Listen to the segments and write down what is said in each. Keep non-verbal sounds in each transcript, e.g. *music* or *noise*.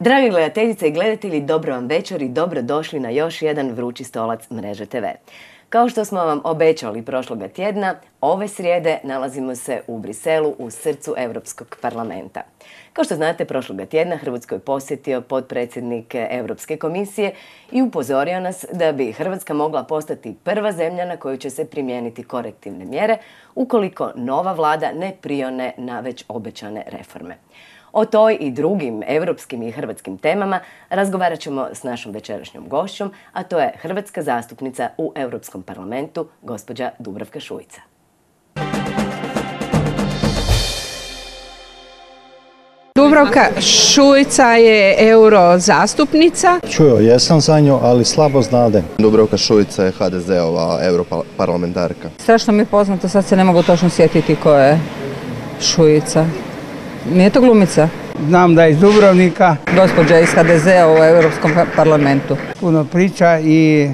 Dragi gledateljice i gledatelji, dobro vam večer i dobro došli na još jedan vrući stolac Mreže TV. Kao što smo vam obećali prošloga tjedna, ove srijede nalazimo se u Briselu u srcu Europskog parlamenta. Kao što znate, prošloga tjedna Hrvatsko je posjetio podpredsjednik Europske komisije i upozorio nas da bi Hrvatska mogla postati prva zemlja na koju će se primijeniti korektivne mjere ukoliko nova vlada ne prione na već obećane reforme. O toj i drugim europskim i hrvatskim temama razgovarat ćemo s našom večerašnjom gošćom, a to je hrvatska zastupnica u Europskom parlamentu, gospođa Dubravka Šujica. Dubravka Šujica je euro zastupnica. Čuo jesam za nju, ali slabo znadem. Dubravka Šujica je HDZ-ova europarlamentarka. Strašno mi je poznato, sad se ne mogu točno sjetiti ko je Šujica. Nije to glumica? Znam da je iz Dubrovnika. Gospođa iz HDZ-a u Europskom parlamentu. Puno priča i,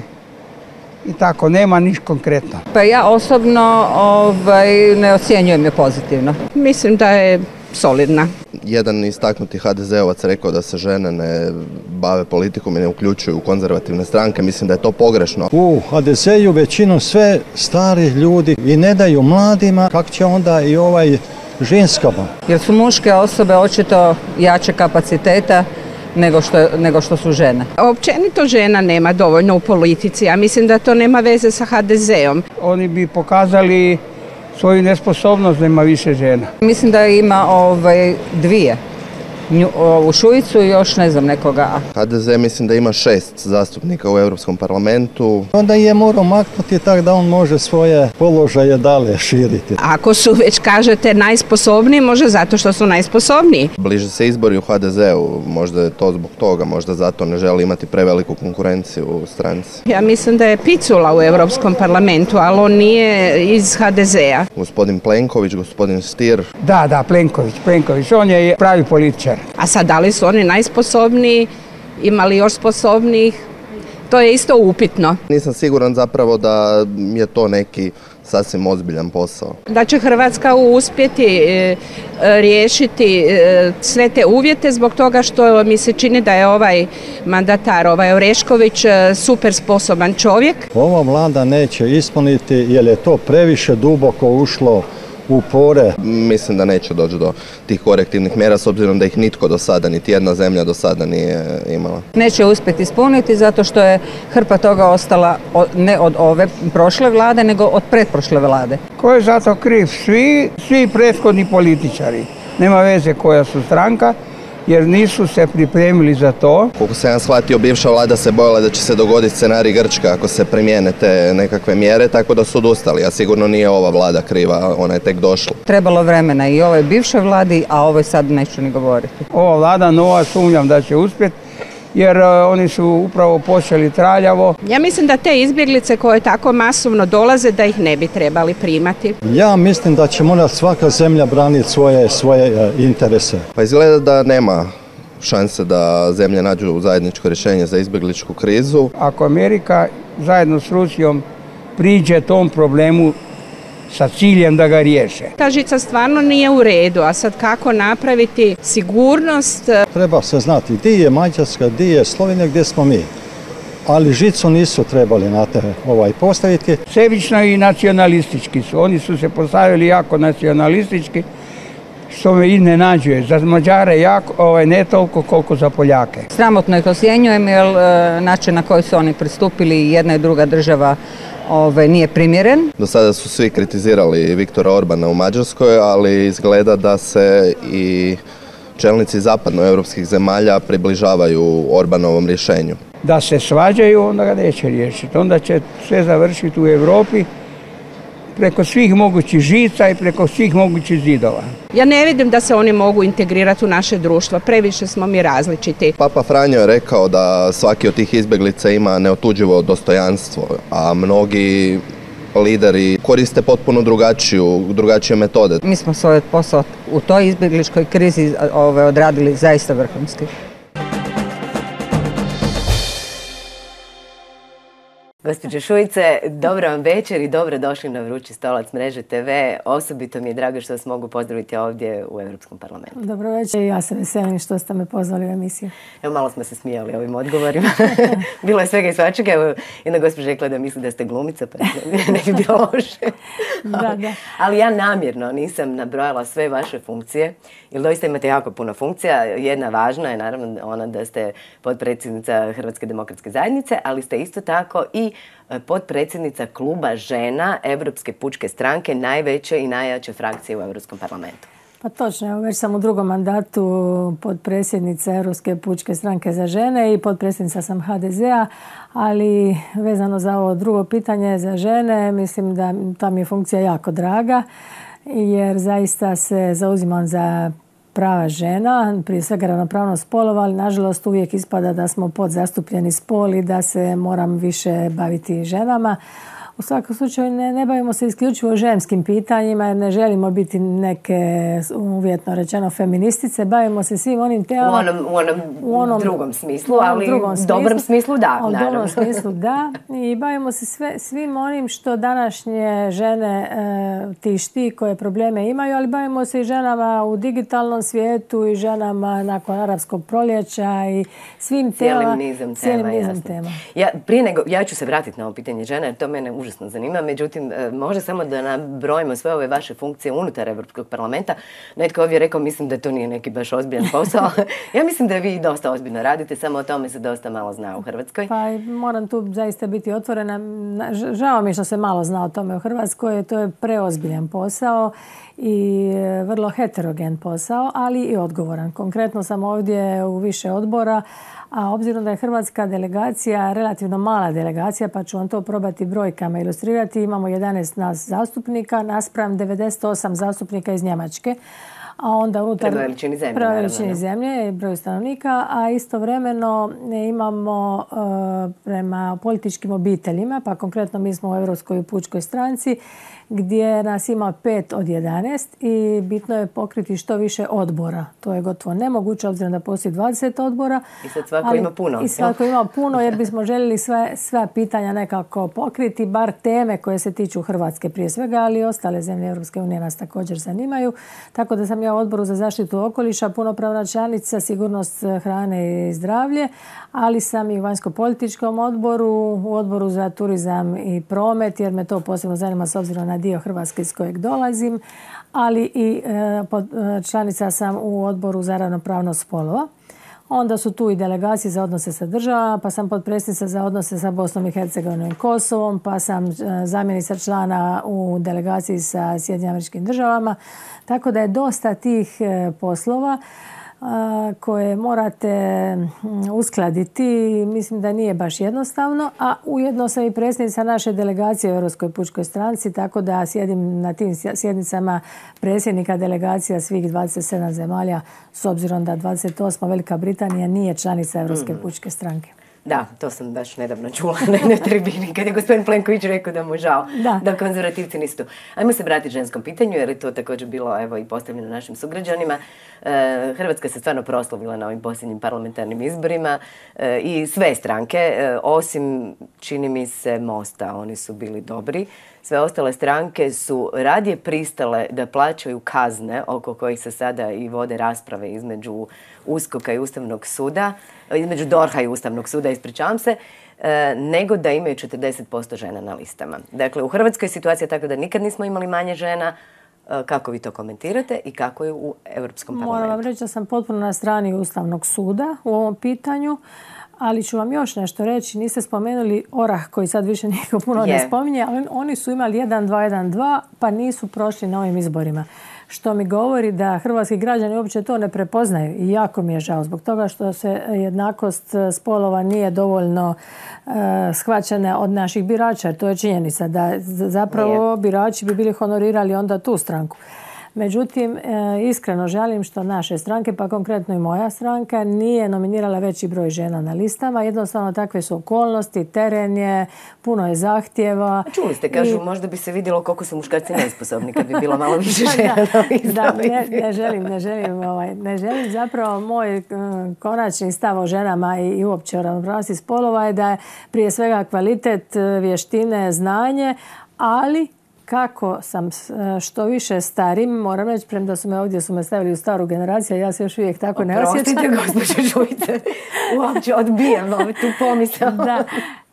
i tako, nema niš konkretno. Pa ja osobno ovaj, ne ocjenjujem je pozitivno. Mislim da je solidna. Jedan istaknuti HDZ-ovac rekao da se žene ne bave politikom i ne uključuju u konzervativne stranke. Mislim da je to pogrešno. U HDZ-u većinu sve stari ljudi i ne daju mladima, kako će onda i ovaj ženskama. Jer su muške osobe očito jače kapaciteta nego što, nego što su žene. Općenito žena nema dovoljno u politici, a mislim da to nema veze sa HDZ-om. Oni bi pokazali svoju nesposobnost da ima više žena. Mislim da ima ovaj, dvije u Šujicu i još ne znam nekoga. HDZ mislim da ima šest zastupnika u Europskom parlamentu. Onda je morao maknuti tako da on može svoje položaje dalje širiti. Ako su već kažete najsposobniji, može zato što su najsposobniji. Bliže se izbori u HDZ-u, možda je to zbog toga, možda zato ne želi imati preveliku konkurenciju u stranci. Ja mislim da je Picula u Europskom parlamentu, ali on nije iz HDZ-a. Gospodin Plenković, gospodin Stier. Da, da, Plenković, Plenković, on je pravi političar. A sad, da li su oni najsposobniji, imali još sposobnijih, to je isto upitno. Nisam siguran zapravo da je to neki sasvim ozbiljan posao. Da će Hrvatska uspjeti e, riješiti e, sve te uvjete zbog toga što mi se čini da je ovaj mandatar, ovaj Orešković, e, super sposoban čovjek. Ova vlada neće ispuniti jer je to previše duboko ušlo u pore. Mislim da neće doći do tih korektivnih mjera s obzirom da ih nitko do sada, niti jedna zemlja do sada nije imala. Neće uspjeti ispuniti zato što je hrpa toga ostala ne od ove prošle vlade, nego od pretprošle vlade. Ko je zato kriv? Svi, svi prethodni političari. Nema veze koja su stranka, jer nisu se pripremili za to. Koliko sam ja shvatio, bivša vlada se bojala da će se dogoditi scenarij Grčka ako se primijene te nekakve mjere, tako da su odustali, a sigurno nije ova vlada kriva, ona je tek došla. Trebalo vremena i ovoj bivšoj vladi, a ovoj sad neću ni govoriti. Ova vlada nova sumnjam da će uspjeti, jer e, oni su upravo počeli traljavo. Ja mislim da te izbjeglice koje tako masovno dolaze da ih ne bi trebali primati. Ja mislim da će morati svaka zemlja braniti svoje, svoje e, interese. Pa izgleda da nema šanse da zemlje nađu zajedničko rješenje za izbjegličku krizu. Ako Amerika zajedno s Rusijom priđe tom problemu sa ciljem da ga riješe. Ta žica stvarno nije u redu, a sad kako napraviti sigurnost? Treba se znati gdje je Mađarska, gdje je Slovenija, gdje smo mi. Ali žicu nisu trebali na te ovaj postaviti. Sebično i nacionalistički su. Oni su se postavili jako nacionalistički što me iznenađuje. Za Mađare jako, ovaj, ne toliko koliko za Poljake. Sramotno ih osjenjujem jer e, način na koji su oni pristupili jedna i druga država ovaj, nije primjeren. Do sada su svi kritizirali Viktora Orbana u Mađarskoj, ali izgleda da se i čelnici zapadnoevropskih zemalja približavaju Orbanovom rješenju. Da se svađaju, onda ga neće riješiti. Onda će sve završiti u Europi preko svih mogućih žica i preko svih mogućih zidova. Ja ne vidim da se oni mogu integrirati u naše društvo, previše smo mi različiti. Papa Franjo je rekao da svaki od tih izbjeglica ima neotuđivo dostojanstvo, a mnogi lideri koriste potpuno drugačiju, drugačije metode. Mi smo svoj posao u toj izbjegličkoj krizi ove, odradili zaista vrhunski. Gospođo Šujice, dobro vam večer i dobro došli na Vrući stolac Mreže TV. Osobito mi je drago što vas mogu pozdraviti ovdje u Europskom parlamentu. Dobro večer i ja se veselim što ste me pozvali u emisiju. Evo malo smo se smijali ovim odgovorima. *laughs* bilo je svega i svačega. Evo, jedna gospođa rekla da misli da ste glumica, pa ne bi bilo *laughs* loše. da, da. Ali ja namjerno nisam nabrojala sve vaše funkcije, jer doista imate jako puno funkcija. Jedna važna je naravno ona da ste potpredsjednica Hrvatske demokratske zajednice, ali ste isto tako i potpredsjednica kluba žena Europske pučke stranke, najveće i najjače frakcije u Europskom parlamentu. Pa točno, evo već sam u drugom mandatu potpredsjednica Europske pučke stranke za žene i potpredsjednica sam HDZ-a, ali vezano za ovo drugo pitanje za žene, mislim da ta mi je funkcija jako draga jer zaista se zauzimam za prava žena, prije svega ravnopravnost spolova, ali nažalost uvijek ispada da smo podzastupljeni spol i da se moram više baviti ženama. U svakom slučaju ne, ne bavimo se isključivo ženskim pitanjima jer ne želimo biti neke uvjetno rečeno feministice, bavimo se svim onim temama. U onom, u onom, drugom smislu, ali u dobrom smislu da. U dobrom smislu da. *laughs* I bavimo se sve, svim onim što današnje žene e, tišti, koje probleme imaju, ali bavimo se i ženama u digitalnom svijetu i ženama nakon arapskog proljeća i svim temama. Cijelim nizom tema. Nizom tema. Ja, prije nego, ja ću se vratiti na ovo pitanje žene, jer to mene užasno zanima. Međutim, e, može samo da nabrojimo sve ove vaše funkcije unutar Europskog parlamenta. Netko ovdje rekao, mislim da to nije neki baš ozbiljan posao. *laughs* ja mislim da vi dosta ozbiljno radite, samo o tome se dosta malo zna u Hrvatskoj. Pa moram tu zaista biti otvorena. Žao mi što se malo zna o tome u Hrvatskoj. To je preozbiljan posao i e, vrlo heterogen posao, ali i odgovoran. Konkretno sam ovdje u više odbora, a obzirom da je hrvatska delegacija relativno mala delegacija, pa ću vam to probati brojkama ilustrirati, imamo 11 nas zastupnika naspram 98 zastupnika iz Njemačke a onda unutar prema veličini zemlje, prema veličini zemlje i broju stanovnika, a istovremeno imamo e, prema političkim obiteljima, pa konkretno mi smo u Europskoj pučkoj stranci, gdje nas ima pet od 11 i bitno je pokriti što više odbora. To je gotovo nemoguće obzirom da postoji 20 odbora. I sad svako ima puno. I svako ima puno jer bismo željeli sve, sva pitanja nekako pokriti, bar teme koje se tiču Hrvatske prije svega, ali i ostale zemlje Europske unije nas također zanimaju. Tako da sam ja u odboru za zaštitu okoliša, punopravna članica, sigurnost hrane i zdravlje, ali sam i u vanjsko-političkom odboru, u odboru za turizam i promet, jer me to posebno zanima s obzirom na dio Hrvatske iz kojeg dolazim, ali i e, e, članica sam u odboru za ravnopravnost spolova. Onda su tu i delegacije za odnose sa državama, pa sam potpredsjednica za odnose sa Bosnom i Hercegovinom i Kosovom, pa sam e, zamjenica člana u delegaciji sa Sjedinjim američkim državama. Tako da je dosta tih poslova koje morate uskladiti. Mislim da nije baš jednostavno, a ujedno sam i predsjednica naše delegacije u Europskoj pučkoj stranci, tako da sjedim na tim sjednicama predsjednika delegacija svih 27 zemalja, s obzirom da 28. Velika Britanija nije članica Europske mm. pučke stranke. Da, to sam baš nedavno čula na jednoj tribini kad je gospodin Plenković rekao da mu žao da, da konzervativci nisu tu. Ajmo se vratiti ženskom pitanju jer je to također bilo evo, i postavljeno našim sugrađanima. E, Hrvatska se stvarno proslavila na ovim posljednjim parlamentarnim izborima e, i sve stranke, e, osim čini mi se Mosta, oni su bili dobri. Sve ostale stranke su radije pristale da plaćaju kazne oko kojih se sada i vode rasprave između Uskoka i Ustavnog suda, između Dorha i Ustavnog suda, ispričavam se, e, nego da imaju 40% žena na listama. Dakle, u Hrvatskoj je situacija tako da nikad nismo imali manje žena, kako vi to komentirate i kako je u Europskom parlamentu? Moram vam reći da sam potpuno na strani Ustavnog suda u ovom pitanju. Ali ću vam još nešto reći, niste spomenuli orah koji sad više niko puno ne spominje, ali oni su imali 1-2-1-2 pa nisu prošli na ovim izborima. Što mi govori da hrvatski građani uopće to ne prepoznaju i jako mi je žao zbog toga što se jednakost spolova nije dovoljno uh, shvaćena od naših birača. To je činjenica da zapravo birači bi bili honorirali onda tu stranku. Međutim, e, iskreno žalim što naše stranke, pa konkretno i moja stranka, nije nominirala veći broj žena na listama. Jednostavno takve su okolnosti, teren je, puno je zahtjeva. Čuli ste, kažu, možda bi se vidjelo koliko su muškarci nesposobni kad bi bilo malo *laughs* više žena. Da, ne, ne želim, ne želim, ovaj, ne želim. Zapravo moj mm, konačni stav o ženama i, i uopće o ravnopravnosti spolova je da je prije svega kvalitet, e, vještine, znanje, ali kako sam e, što više starim, moram reći, premda su me ovdje su me stavili u staru generaciju, ja se još uvijek tako ne osjećam. Oprostite, gospođo Žujce, *laughs* uopće odbijam tu pomisao. Da,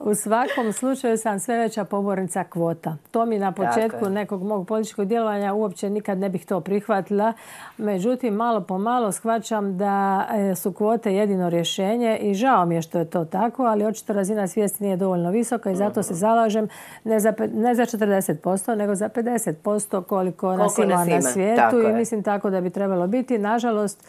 u svakom slučaju sam sve veća pobornica kvota. To mi na početku nekog mog političkog djelovanja uopće nikad ne bih to prihvatila. Međutim, malo po malo shvaćam da e, su kvote jedino rješenje i žao mi je što je to tako, ali očito razina svijesti nije dovoljno visoka i zato se zalažem ne za, ne za 40%, nego za 50% koliko, nas ima na svijetu i mislim tako da bi trebalo biti. Nažalost,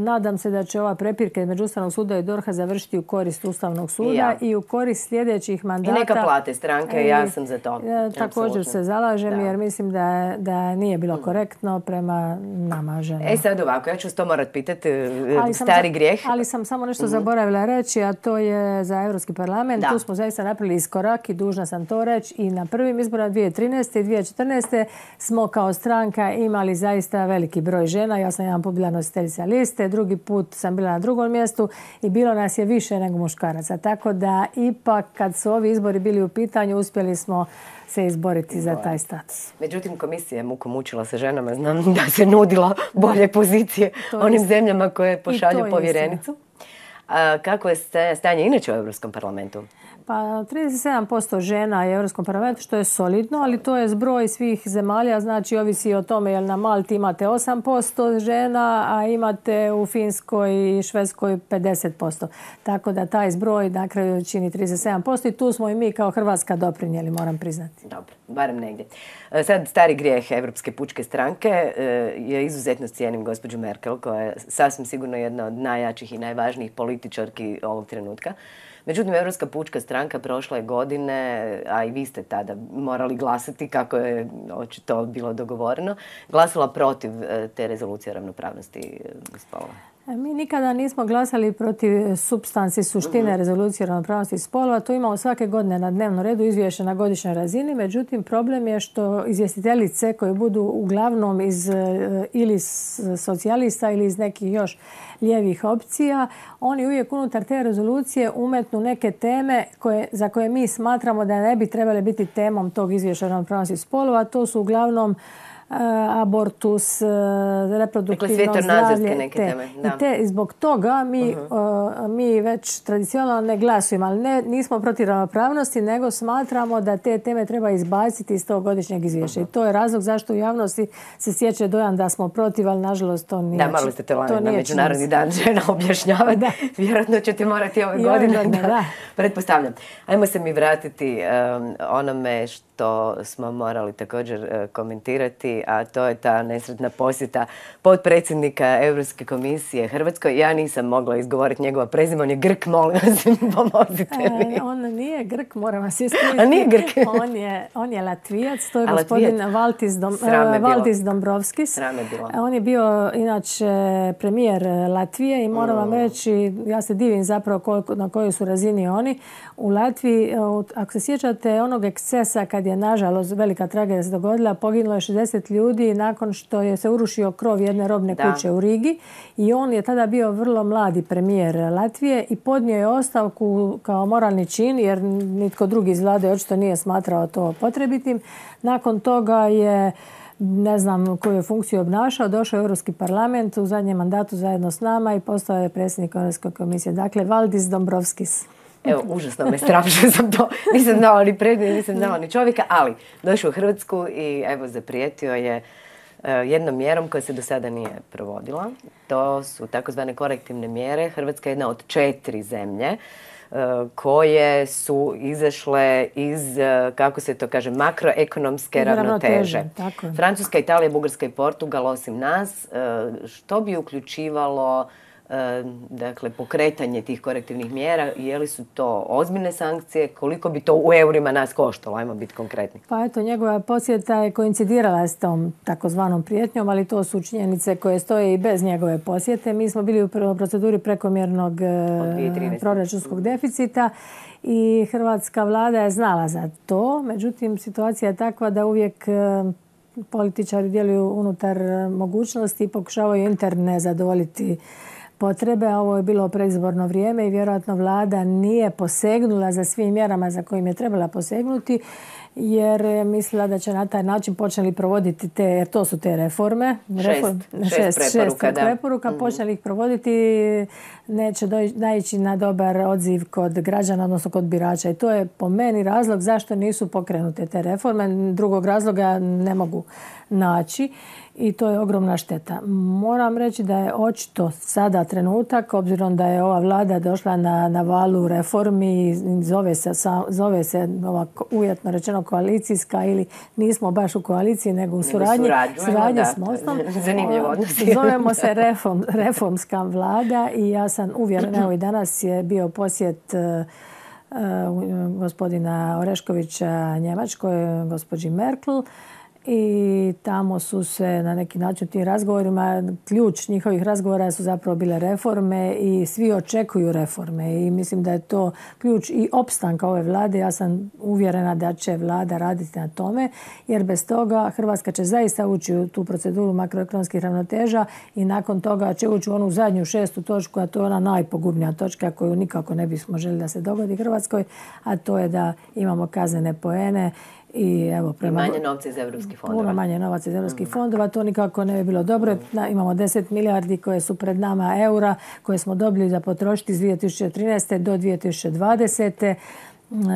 Nadam se da će ova prepirka između Ustavnog suda i DORH-a završiti u korist Ustavnog suda i, u korist sljedećih mandata. I neka plate stranke, ja sam za to. također se zalažem jer mislim da, da nije bilo mm. korektno prema nama ženama. E sad ovako, ja ću to morat pitati, e, ali stari grijeh. Ali sam samo nešto mhm. zaboravila reći, a to je za Europski parlament. Tu smo zaista napravili iskorak i dužna sam to reći. I na prvim izborima 2013. i 2014. smo kao stranka imali zaista veliki broj žena. Ja sam jedan pobila nositeljica liste, drugi put sam bila na drugom mjestu i bilo nas je više nego muškaraca. Tako da ipak kad su ovi izbori bili u pitanju uspjeli smo se izboriti za taj status. Međutim, komisija je mukom mučila sa ženama. Znam da se nudila bolje pozicije onim zemljama koje pošalju povjerenicu. kako je stanje inače u Europskom parlamentu? Pa 37% žena je u Europskom parlamentu, što je solidno, ali to je zbroj svih zemalja, znači ovisi o tome jel na Malti imate 8% žena, a imate u Finskoj i Švedskoj 50%. Tako da taj zbroj na kraju čini 37% i tu smo i mi kao Hrvatska doprinijeli, moram priznati. Dobro, barem negdje. E, sad, stari grijeh Evropske pučke stranke e, je izuzetno cijenim gospođu Merkel, koja je sasvim sigurno jedna od najjačih i najvažnijih političarki ovog trenutka. Međutim, Europska pučka stranka prošle godine, a i vi ste tada morali glasati kako je očito bilo dogovoreno, glasila protiv e, te rezolucije ravnopravnosti spolova. E, mi nikada nismo glasali protiv substanci suštine mhm. rezolucije ravnopravnosti spolova. To imamo svake godine na dnevnom redu izvješće na godišnjoj razini. Međutim, problem je što izvjestiteljice koje budu uglavnom iz e, ili socijalista ili iz nekih još lijevih opcija, oni uvijek unutar te rezolucije umetnu neke teme koje, za koje mi smatramo da ne bi trebale biti temom tog izvješća ravnopravnosti spolova. To su uglavnom abortus, eh, reproduktivno dakle, zdravlje. Neke te. Teme, I te, zbog toga mi, uh-huh. eh, mi već tradicionalno ne glasujemo, ali ne, nismo protiv ravnopravnosti, nego smatramo da te teme treba izbaciti iz tog godišnjeg izvješća. I to je razlog zašto u javnosti se sjeće dojam da smo protiv, ali nažalost to nije. Da, morali ste to na Međunarodni dan žena *laughs* objašnjavati. Da. Vjerojatno ćete morati ove godine. da, Pretpostavljam. Ajmo se mi vratiti onome što to smo morali također e, komentirati, a to je ta nesretna posjeta potpredsjednika Europske komisije Hrvatskoj. Ja nisam mogla izgovoriti njegova prezime, on je Grk, molim vas, *laughs* pomozite e, mi. on nije Grk, moram vas iskriti. A nije Grk? on, je, on je Latvijac, to je gospodin Valtis, Dom, uh, Valdis Dombrovskis. On je bio inače premijer Latvije i moram vam mm. reći, ja se divim zapravo koliko, na kojoj su razini oni. U Latviji, ako se sjećate onog ekscesa kad je nažalost velika tragedija se dogodila. Poginulo je 60 ljudi nakon što je se urušio krov jedne robne kuće u Rigi i on je tada bio vrlo mladi premijer Latvije i podnio je ostavku kao moralni čin jer nitko drugi iz vlade očito nije smatrao to potrebitim. Nakon toga je ne znam koju je funkciju obnašao, došao u Europski parlament u zadnjem mandatu zajedno s nama i postao je predsjednik Europske komisije. Dakle, Valdis Dombrovskis. Evo, užasno me strah što *laughs* sam to, nisam znala ni predmet, nisam znala ni čovjeka, ali došao u Hrvatsku i evo zaprijetio je e, jednom mjerom koja se do sada nije provodila. To su takozvane korektivne mjere. Hrvatska je jedna od četiri zemlje e, koje su izašle iz, e, kako se to kaže, makroekonomske ravnoteže. Francuska, Italija, Bugarska i Portugal osim nas, što bi uključivalo dakle, pokretanje tih korektivnih mjera, je li su to ozbiljne sankcije, koliko bi to u eurima nas koštalo, ajmo biti konkretni. Pa eto, njegova posjeta je koincidirala s tom takozvanom prijetnjom, ali to su činjenice koje stoje i bez njegove posjete. Mi smo bili u proceduri prekomjernog e, proračunskog deficita i hrvatska vlada je znala za to. Međutim, situacija je takva da uvijek političari djeluju unutar mogućnosti i pokušavaju interne zadovoljiti potrebe. Ovo je bilo predizborno vrijeme i vjerojatno vlada nije posegnula za svim mjerama za kojim je trebala posegnuti jer je mislila da će na taj način počeli provoditi te, jer to su te reforme. Šest, preporuka, šest preporuka mhm. počeli ih provoditi, neće naići na dobar odziv kod građana, odnosno kod birača. I to je po meni razlog zašto nisu pokrenute te reforme. Drugog razloga ne mogu naći i to je ogromna šteta. Moram reći da je očito sada trenutak, obzirom da je ova vlada došla na, na valu reformi, zove se, zove se ova uvjetno rečeno koalicijska ili nismo baš u koaliciji nego u suradnji, suradnji s Mostom. *laughs* Zanimljivo Zovemo se *laughs* reform, reformska vlada i ja sam uvjerena, evo i danas je bio posjet uh, gospodina Oreškovića Njemačkoj, gospođi Merkel i tamo su se na neki način tim razgovorima, ključ njihovih razgovora su zapravo bile reforme i svi očekuju reforme i mislim da je to ključ i opstanka ove vlade. Ja sam uvjerena da će vlada raditi na tome jer bez toga Hrvatska će zaista ući u tu proceduru makroekonomskih ravnoteža i nakon toga će ući u onu zadnju šestu točku, a to je ona najpogubnija točka koju nikako ne bismo želi da se dogodi Hrvatskoj, a to je da imamo kaznene poene i evo prema... manje novca iz europskih fondova. Puno manje novaca iz europskih fondova. To nikako ne bi bilo dobro. imamo 10 milijardi koje su pred nama eura koje smo dobili za potrošiti iz 2013. do 2020.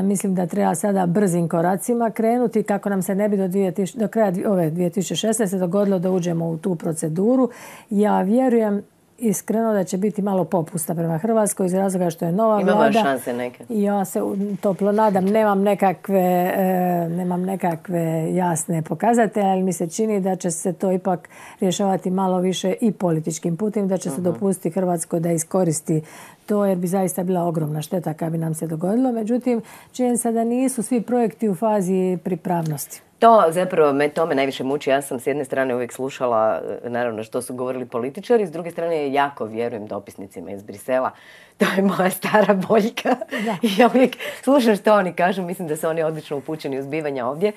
Mislim da treba sada brzim koracima krenuti kako nam se ne bi do, 2000, do kraja ove 2016. dogodilo da uđemo u tu proceduru. Ja vjerujem iskreno da će biti malo popusta prema Hrvatskoj iz razloga što je nova Imamo vlada. šanse neke. Ja se toplo nadam, nemam nekakve, e, nemam nekakve jasne pokazatelje, ali mi se čini da će se to ipak rješavati malo više i političkim putem, da će se mhm. dopustiti Hrvatskoj da iskoristi to jer bi zaista bila ogromna šteta kad bi nam se dogodilo. Međutim, čini se da nisu svi projekti u fazi pripravnosti. To zapravo me tome najviše muči. Ja sam s jedne strane uvijek slušala naravno što su govorili političari, s druge strane jako vjerujem dopisnicima iz Brisela. *laughs* To je moja stara boljka. I *laughs* ja uvijek slušam što oni kažu, mislim da su oni odlično upućeni u zbivanja ovdje.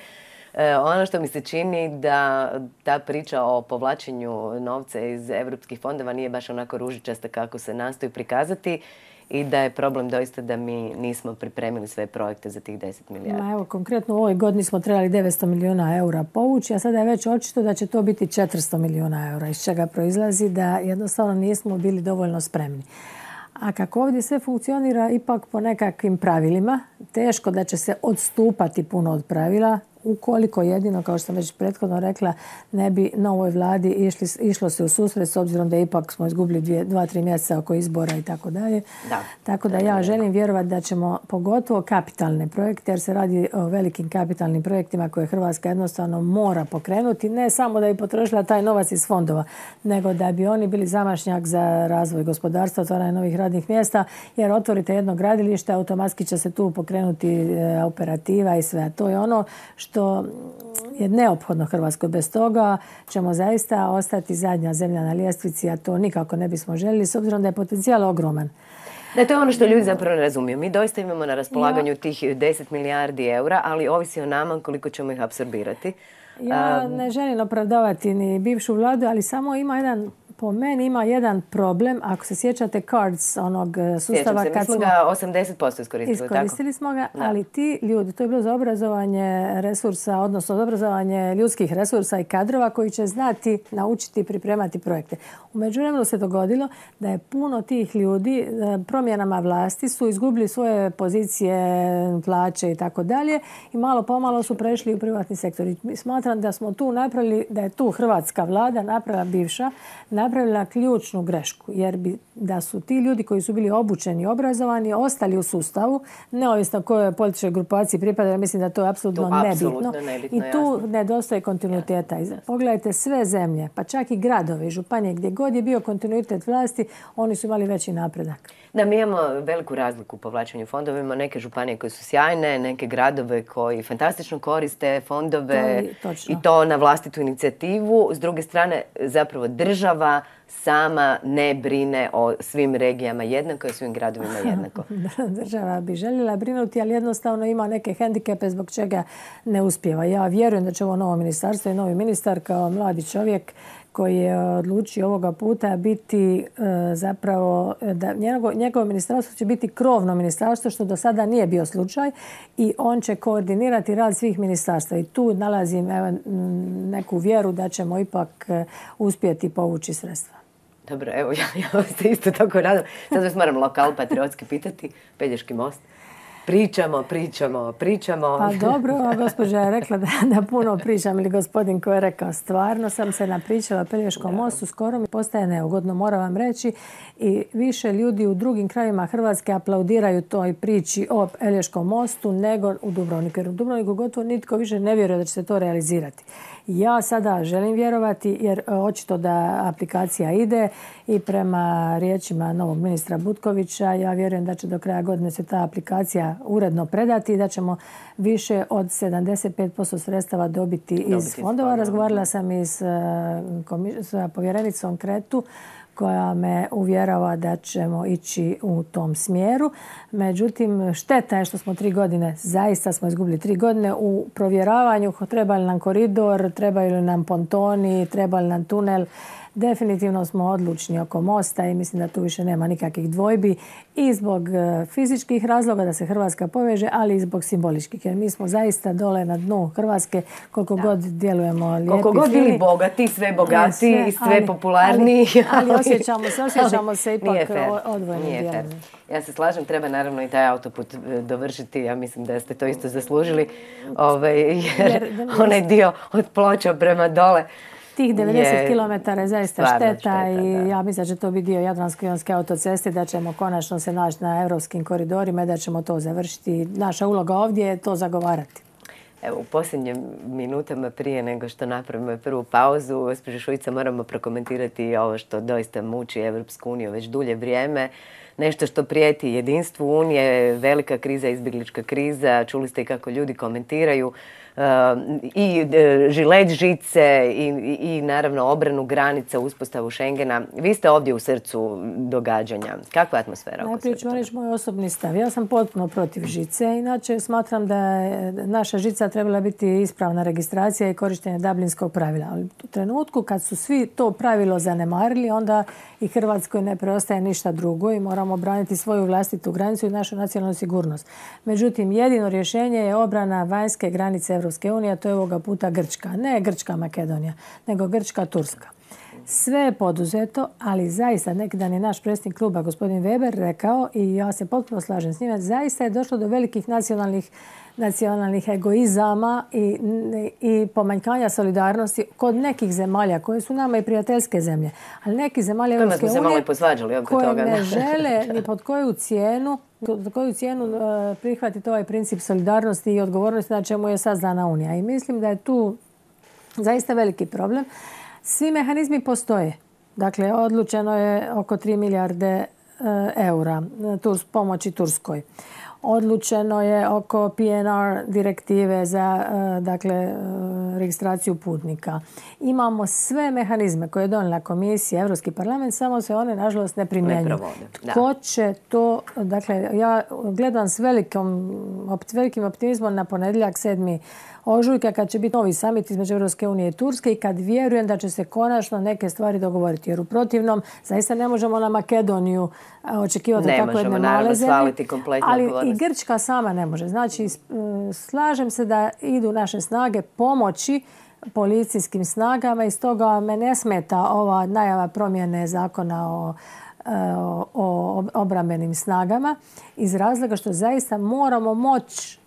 E, ono što mi se čini da ta priča o povlačenju novca iz europskih fondova nije baš onako ružičasta kako se nastoji prikazati i da je problem doista da mi nismo pripremili sve projekte za tih 10 milijardi. evo, konkretno u ovoj godini smo trebali 900 milijuna eura povući, a sada je već očito da će to biti 400 milijuna eura, iz čega proizlazi da jednostavno nismo bili dovoljno spremni. A kako ovdje sve funkcionira ipak po nekakvim pravilima, teško da će se odstupati puno od pravila ukoliko jedino, kao što sam već prethodno rekla, ne bi novoj vladi išli, išlo se u susret s obzirom da ipak smo izgubili dvije, dva, tri mjeseca oko izbora i tako dalje. Tako da ja želim vjerovati da ćemo pogotovo kapitalne projekte, jer se radi o velikim kapitalnim projektima koje Hrvatska jednostavno mora pokrenuti, ne samo da bi potrošila taj novac iz fondova, nego da bi oni bili zamašnjak za razvoj gospodarstva, otvaranje novih radnih mjesta, jer otvorite jedno gradilište, automatski će se tu pokrenuti e, operativa i sve. To je ono što što je neophodno Hrvatskoj. Bez toga ćemo zaista ostati zadnja zemlja na ljestvici, a to nikako ne bismo željeli, s obzirom da je potencijal ogroman. Da, to je ono što ljudi zapravo ne razumiju. Mi doista imamo na raspolaganju tih 10 milijardi eura, ali ovisi o nama koliko ćemo ih apsorbirati. Ja ne želim opravdavati ni bivšu vladu, ali samo ima jedan po meni ima jedan problem, ako se sjećate cards onog e, sustava. Sjećam se, mi smo ga 80% iskoristili. Iskoristili smo ga, ali ti ljudi, to je bilo za obrazovanje resursa, odnosno za obrazovanje ljudskih resursa i kadrova koji će znati naučiti i pripremati projekte. U međuvremenu se dogodilo da je puno tih ljudi e, promjenama vlasti su izgubili svoje pozicije, plaće i tako dalje i malo pomalo su prešli u privatni sektor. I smatram da smo tu napravili, da je tu hrvatska vlada napravila bivša, napravila napravila ključnu grešku, jer bi da su ti ljudi koji su bili obučeni i obrazovani ostali u sustavu, neovisno kojoj političkoj grupaciji pripada, mislim da to je apsolutno nebitno. I tu nedostaje kontinuiteta. Pogledajte sve zemlje, pa čak i gradovi, županije, gdje god je bio kontinuitet vlasti, oni su imali veći napredak. Da, mi imamo veliku razliku u povlačenju fondova. Imamo neke županije koje su sjajne, neke gradove koji fantastično koriste fondove i to na vlastitu inicijativu. S druge strane, zapravo država sama ne brine o svim regijama jednako i svim gradovima *laughs* jednako. Država bi željela brinuti, ali jednostavno ima neke hendikepe zbog čega ne uspjeva. Ja vjerujem da će ovo novo ministarstvo i novi ministar kao mladi čovjek koji je odlučio ovoga puta biti e, zapravo, da njegovo, ministarstvo će biti krovno ministarstvo, što do sada nije bio slučaj i on će koordinirati rad svih ministarstva. I tu nalazim neku vjeru da ćemo ipak e, uspjeti povući sredstva. Dobro, evo *laughs* ja, ja se isto tako nadam. Sad vas moram lokal patriotski pitati. Pelješki most. Pričamo, pričamo, pričamo. Pa dobro, gospođa je rekla da, da puno pričam ili gospodin koji je rekao stvarno sam se napričala Pelješkom mostu, skoro mi postaje neugodno, moram vam reći. I više ljudi u drugim krajima Hrvatske aplaudiraju toj priči o Pelješkom mostu nego u Dubrovniku. Jer u Dubrovniku gotovo nitko više ne vjeruje da će se to realizirati. Ja sada želim vjerovati jer e, očito da aplikacija ide i prema riječima novog ministra Butkovića ja vjerujem da će do kraja godine se ta aplikacija uredno predati i da ćemo više od 75% sredstava dobiti iz fondova. Razgovarala sam i s, e, povjerenicom Kretu koja me uvjerava da ćemo ići u tom smjeru. Međutim, šteta je što smo tri godine, zaista smo izgubili tri godine u provjeravanju treba li nam koridor, trebaju li nam pontoni, treba li nam tunel. Definitivno smo odlučni oko mosta i mislim da tu više nema nikakvih dvojbi i zbog e, fizičkih razloga da se Hrvatska poveže, ali i zbog simboličkih. Jer mi smo zaista dole na dnu Hrvatske koliko god djelujemo lijepi. Koliko god bili bogati, sve bogati i sve popularniji. Ali, osjećamo se, osjećamo se ipak odvojeni Ja se slažem, treba naravno i taj autoput e, dovršiti. Ja mislim da ste to isto zaslužili. Ovaj, jer onaj dio od ploča prema dole Tih 90 km je zaista šteta, i ja mislim da će to biti dio Jadransko-Jonske autoceste, da ćemo konačno se naći na europskim koridorima i da ćemo to završiti. Naša uloga ovdje je to zagovarati. Evo, u posljednjim minutama prije nego što napravimo prvu pauzu, gospođo Šujica, moramo prokomentirati ovo što doista muči Evropsku uniju već dulje vrijeme. Nešto što prijeti jedinstvu Unije, velika kriza, izbjeglička kriza. Čuli ste i kako ljudi komentiraju i e, žilet žice i, i naravno obranu granica, uspostavu Schengena. Vi ste ovdje u srcu događanja. Kakva je atmosfera? Najprije ću reći moj osobni stav. Ja sam potpuno protiv žice. Inače smatram da je naša žica trebala biti ispravna registracija i korištenje dublinskog pravila. Ali u trenutku kad su svi to pravilo zanemarili, onda i Hrvatskoj ne preostaje ništa drugo i moramo braniti svoju vlastitu granicu i našu nacionalnu sigurnost. Međutim, jedino rješenje je obrana vanjske granice Europske unije, to je ovoga puta Grčka. Ne Grčka Makedonija, nego Grčka Turska. Sve je poduzeto, ali zaista neki dan je naš predsjednik kluba gospodin Weber rekao i ja se potpuno slažem s njima, zaista je došlo do velikih nacionalnih nacionalnih egoizama i, i pomanjkanja solidarnosti kod nekih zemalja koje su nama i prijateljske zemlje. Ali neki zemalja Europske unije koje ne žele *laughs* ni pod koju cijenu pod koju cijenu e, prihvatiti ovaj princip solidarnosti i odgovornosti na čemu je sazdana Unija. I mislim da je tu zaista veliki problem. Svi mehanizmi postoje. Dakle, odlučeno je oko 3 milijarde e, eura pomoći Turskoj. Odlučeno je oko PNR direktive za e, dakle, e, registraciju putnika. Imamo sve mehanizme koje je donijela komisija, Europski parlament, samo se one nažalost ne primjenjuju. Tko će to, dakle, ja gledam s velikom, velikim optimizmom na ponedjeljak 7 ožujka kad će biti novi samit između Europske unije i Turske i kad vjerujem da će se konačno neke stvari dogovoriti. Jer u protivnom zaista ne možemo na Makedoniju očekivati ne tako jedne male zemlje. Ali i Grčka sama ne može. Znači, slažem se da idu naše snage pomoći policijskim snagama i stoga me ne smeta ova najava promjene zakona o o obrambenim snagama iz razloga što zaista moramo moći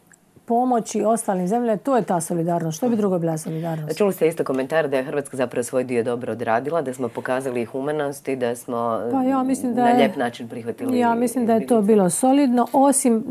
pomoći ostalim zemljama. To je ta solidarnost. Što bi drugo bila solidarnost? Čuli ste isto komentar da je Hrvatska zapravo svoj dio dobro odradila, da smo pokazali humanost i da smo Pa ja mislim da na je- lijep način prihvatili. Ja mislim da je to bilo solidno, osim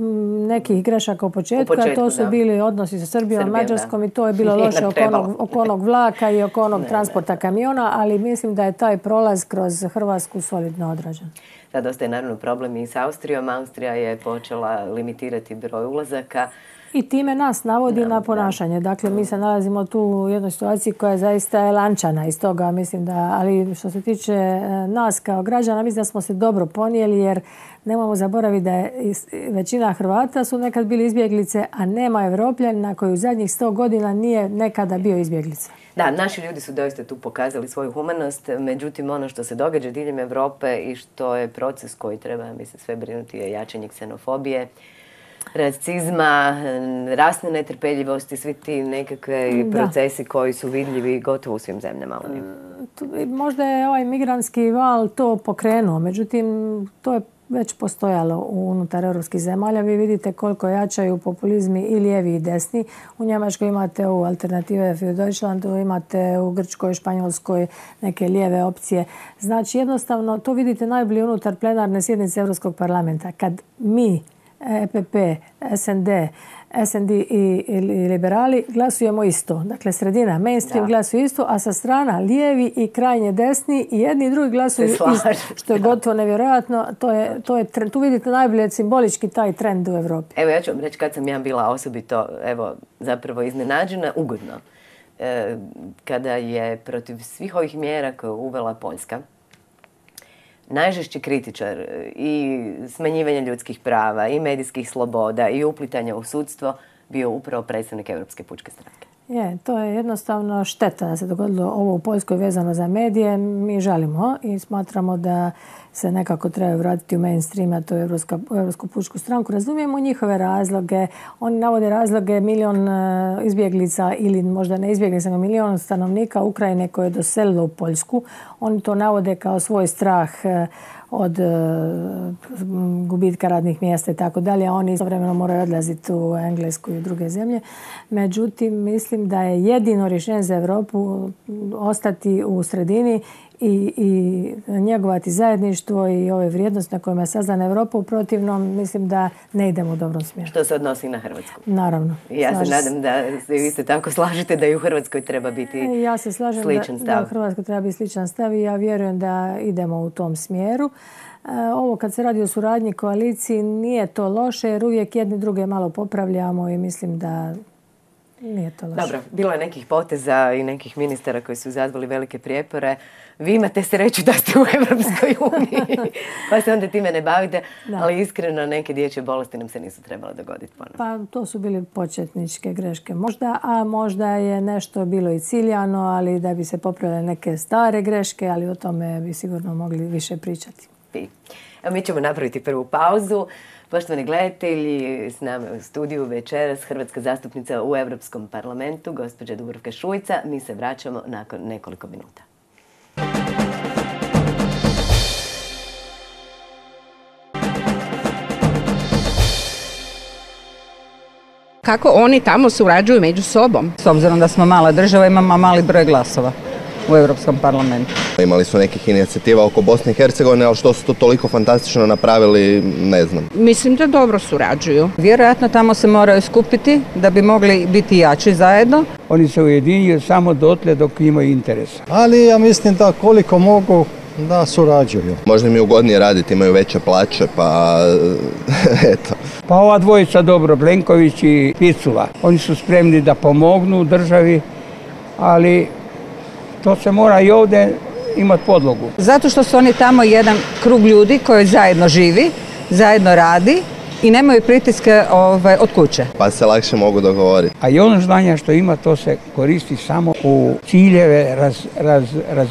nekih grešaka u početku, a početku, to su da. bili odnosi sa Srbijom, Srbijom, Mađarskom da. i to je bilo *laughs* loše oko onog, oko onog vlaka i oko onog transporta kamiona, ali mislim da je taj prolaz kroz Hrvatsku solidno odrađen. Sad ostaje naravno problem i s Austrijom. Austrija je počela limitirati broj ulazaka. I time nas navodi na ponašanje. Dakle, mi se nalazimo tu u jednoj situaciji koja je zaista lančana iz toga, mislim da, ali što se tiče e, nas kao građana, mislim da smo se dobro ponijeli jer nemojmo zaboraviti da je većina Hrvata su nekad bili izbjeglice, a nema Evropljanina koji u zadnjih sto godina nije nekada bio izbjeglica. Da, naši ljudi su doista tu pokazali svoju humanost, međutim ono što se događa diljem Europe i što je proces koji treba, mislim, sve brinuti je jačanje ksenofobije, rasizma, eh, rasne netrpeljivosti, svi ti nekakve Da. procesi koji su vidljivi gotovo u svim zemljama Unije. Tu- Možda je ovaj migrantski val to pokrenuo, međutim to je već postojalo unutar europskih zemalja. Vi vidite koliko jačaju populizmi i lijevi i desni. U Njemačkoj imate ovu alternative für Deutschlandu, imate u Grčkoj, Španjolskoj neke lijeve opcije. Znači jednostavno to vidite najbolje unutar plenarne sjednice Europskog parlamenta. Kad mi EPP, SND, SND i, liberali glasujemo isto. Dakle, sredina, mainstream Da. glasuju isto, a sa strana lijevi i krajnje desni i jedni i drugi glasuju isto, što je gotovo nevjerojatno. To je, to je, tu vidite najbolje simbolički taj trend u Europi. Evo ja ću vam reći kad sam ja bila osobito evo, zapravo iznenađena, ugodno. E, kada je protiv svih ovih mjera koje je uvela Poljska, najžešći kritičar e, i smanjivanja ljudskih prava i medijskih sloboda i uplitanja u sudstvo bio upravo predstavnik Europske pučke stranke. Je, to je jednostavno šteta da se dogodilo ovo u Poljskoj vezano za medije. Mi žalimo i smatramo da se nekako treba vratiti u mainstream, a to je Evropska, Evropsku pučku stranku. Razumijemo njihove razloge. Oni navode razloge milion e, izbjeglica ili možda ne izbjeglica, nego milion stanovnika Ukrajine koje je doselilo u Poljsku. Oni to navode kao svoj strah e, od e, gubitka radnih mjesta i tako dalje, a oni istovremeno moraju odlaziti u Englesku i druge zemlje. Međutim, mislim da je jedino rješenje za Europu ostati u sredini i, i njegovati zajedništvo i ove vrijednosti na kojima je sazdana Europa. U protivnom, mislim da ne idemo u dobrom smjeru. Što se odnosi na Hrvatsku. Naravno. Ja se nadam da se vi isto tako slažete da i u Hrvatskoj treba biti Ja se slažem da, sličan da stav. u Hrvatskoj treba biti sličan stav i ja vjerujem da idemo u tom smjeru. E, Ovo kad se radi o suradnji koaliciji nije to loše jer uvijek jedni druge malo popravljamo i mislim da nije to loše. Dobro, bilo je nekih poteza i nekih ministara koji su izazvali velike prijepore. Vi imate sreću da ste u Europskoj *laughs* uniji, pa se onda time ne bavite, Da. ali iskreno neke dječje bolesti nam se nisu trebale dogoditi ponovno. Pa to su bili početničke greške možda, a možda je nešto bilo i ciljano, ali da bi se popravile neke stare greške, ali o tome bi sigurno mogli više pričati. Evo mi ćemo napraviti prvu pauzu. Poštovani gledatelji, s nama u studiju večeras hrvatska zastupnica u Europskom parlamentu, gospođa Dubrovka Šujica. Mi se vraćamo nakon nekoliko minuta. Kako oni tamo surađuju među sobom? S obzirom da smo mala država imamo mali broj glasova u Europskom parlamentu. Imali su nekih inicijativa oko Bosne i Hercegovine, ali što su to toliko fantastično napravili, ne znam. Mislim da dobro surađuju. Vjerojatno tamo se moraju skupiti da bi mogli biti jači zajedno. Oni se ujedinjuju samo dotle dok imaju interesa. Ali ja mislim da koliko mogu da surađuju. Možda im je ugodnije raditi, imaju veće plaće, pa *laughs* eto. Pa ova dvojica dobro, Plenković i Picula, oni su spremni da pomognu državi, ali to se mora i ovdje imati podlogu. Zato što su oni tamo jedan krug ljudi koji zajedno živi, zajedno radi i nemaju pritiske ovaj, od kuće. Pa se lakše mogu dogovoriti. A i ono znanja što ima, to se koristi samo u ciljeve raz, raz, raz,